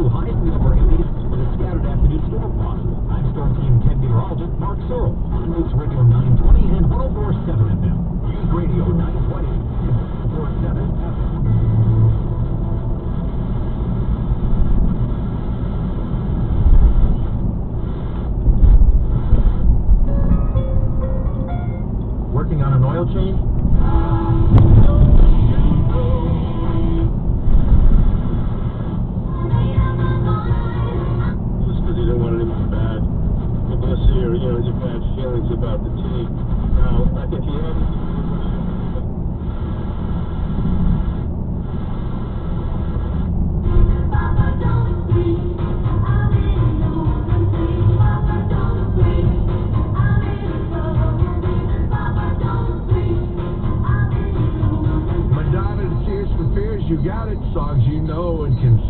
two high in the upper 80s with a scattered afternoon storm possible. I'm Storm Team 10 meteorologist Mark Searle on oh News Radio 920 and 1047 FM. News Radio 920 and 1047 FM. working on an oil change? Have about the team. Now, Madonna's Tears for Fears, you got it. Songs you know and can